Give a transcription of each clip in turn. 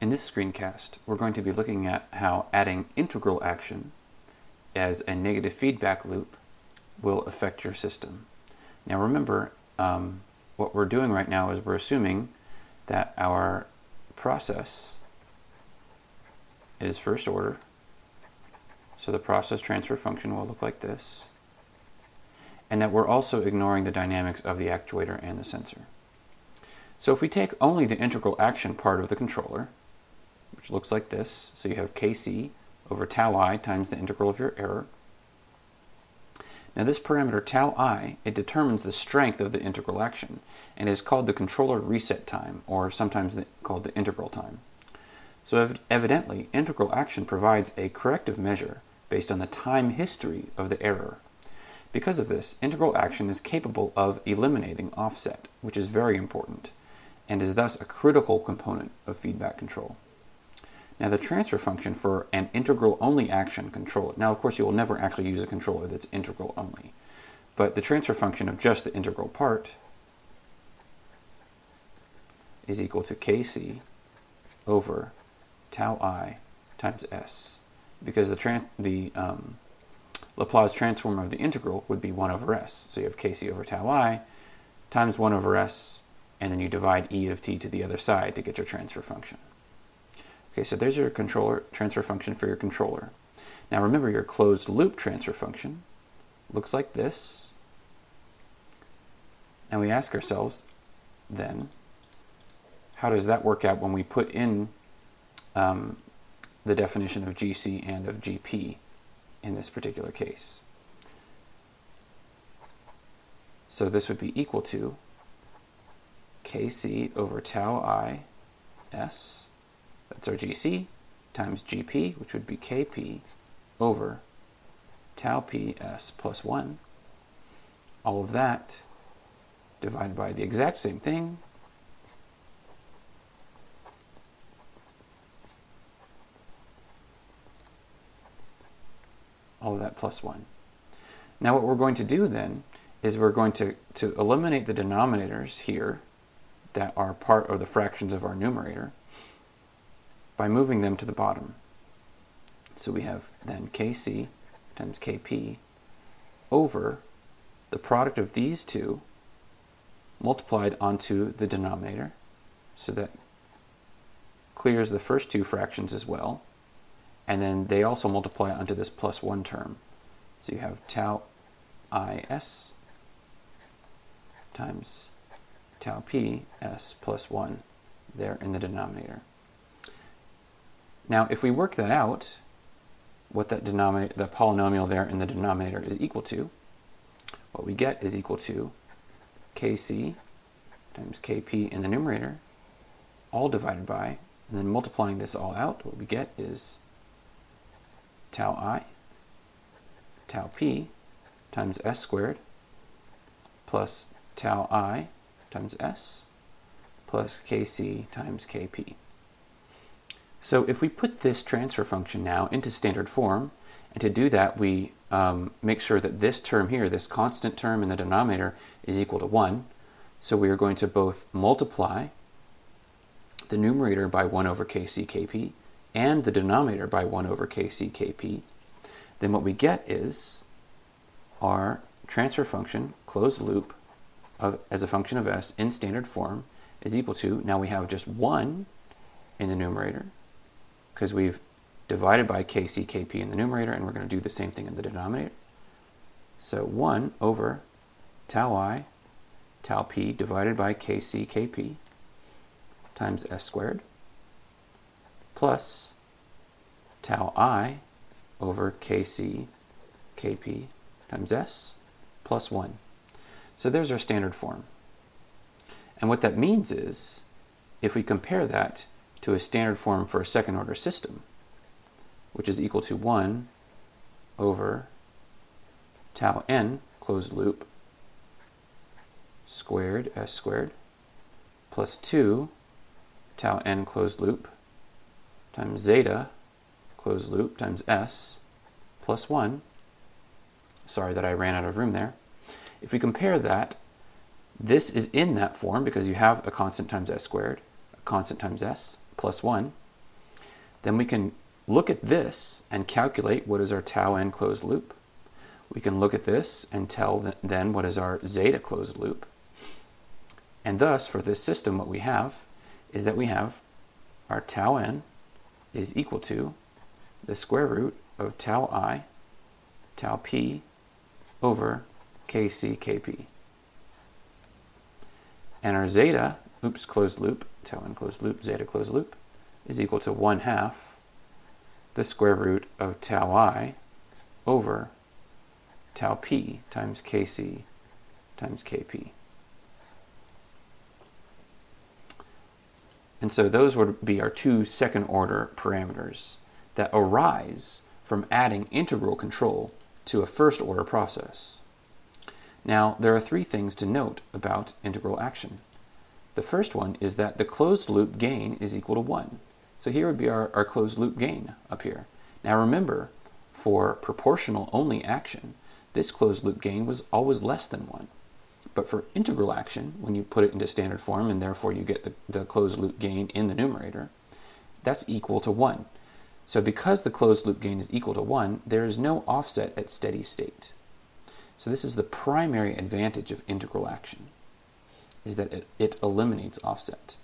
In this screencast, we're going to be looking at how adding integral action as a negative feedback loop will affect your system. Now remember, um, what we're doing right now is we're assuming that our process is first order. So the process transfer function will look like this. And that we're also ignoring the dynamics of the actuator and the sensor. So if we take only the integral action part of the controller, which looks like this, so you have kc over tau i times the integral of your error. Now this parameter tau i, it determines the strength of the integral action and is called the controller reset time, or sometimes called the integral time. So ev evidently, integral action provides a corrective measure based on the time history of the error. Because of this, integral action is capable of eliminating offset, which is very important, and is thus a critical component of feedback control. Now the transfer function for an integral only action controller. Now of course you will never actually use a controller that's integral only. But the transfer function of just the integral part is equal to kc over tau i times s. Because the, the um, Laplace transform of the integral would be 1 over s. So you have kc over tau i times 1 over s, and then you divide e of t to the other side to get your transfer function. Okay, so there's your controller transfer function for your controller. Now remember your closed loop transfer function looks like this. And we ask ourselves then, how does that work out when we put in um, the definition of GC and of GP in this particular case? So this would be equal to Kc over tau i s that's our GC times GP, which would be KP over tau PS plus 1. All of that divided by the exact same thing, all of that plus 1. Now what we're going to do then is we're going to, to eliminate the denominators here that are part of the fractions of our numerator by moving them to the bottom. So we have then Kc times Kp over the product of these two multiplied onto the denominator. So that clears the first two fractions as well. And then they also multiply onto this plus one term. So you have tau is times tau p s plus 1 there in the denominator. Now, if we work that out, what that denominator, the polynomial there in the denominator is equal to, what we get is equal to kc times kp in the numerator, all divided by, and then multiplying this all out, what we get is tau i, tau p times s squared plus tau i times s plus kc times kp. So if we put this transfer function now into standard form, and to do that we um, make sure that this term here, this constant term in the denominator, is equal to 1. So we are going to both multiply the numerator by 1 over kckp and the denominator by 1 over kckp. Then what we get is our transfer function, closed loop, of, as a function of s in standard form is equal to, now we have just 1 in the numerator, because we've divided by kc kp in the numerator, and we're going to do the same thing in the denominator. So 1 over tau i tau p divided by kc kp times s squared plus tau i over kc kp times s plus 1. So there's our standard form. And what that means is, if we compare that to a standard form for a second order system, which is equal to 1 over tau n, closed loop, squared, s squared, plus 2 tau n closed loop times zeta closed loop times s plus 1. Sorry that I ran out of room there. If we compare that, this is in that form because you have a constant times s squared, a constant times s, plus 1. then we can look at this and calculate what is our tau n closed loop. We can look at this and tell th then what is our zeta closed loop. And thus, for this system, what we have is that we have our tau n is equal to the square root of tau i, tau p, over kc kp. And our zeta, oops, closed loop, tau n closed loop, zeta closed loop, is equal to 1 half the square root of tau i over tau p times kc times kp. And so those would be our two second order parameters that arise from adding integral control to a first order process. Now, there are three things to note about integral action. The first one is that the closed loop gain is equal to 1. So here would be our, our closed loop gain up here. Now remember, for proportional only action, this closed loop gain was always less than 1. But for integral action, when you put it into standard form and therefore you get the, the closed loop gain in the numerator, that's equal to 1. So because the closed loop gain is equal to 1, there is no offset at steady state. So this is the primary advantage of integral action, is that it, it eliminates offset.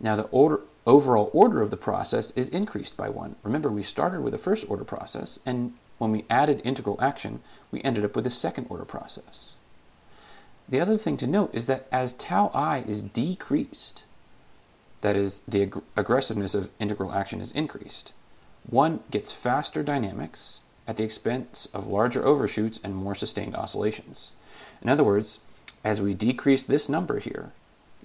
Now the order, overall order of the process is increased by one. Remember, we started with a first order process, and when we added integral action, we ended up with a second order process. The other thing to note is that as tau i is decreased, that is, the ag aggressiveness of integral action is increased, one gets faster dynamics at the expense of larger overshoots and more sustained oscillations. In other words, as we decrease this number here,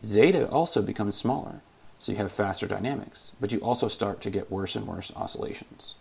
zeta also becomes smaller, so you have faster dynamics, but you also start to get worse and worse oscillations.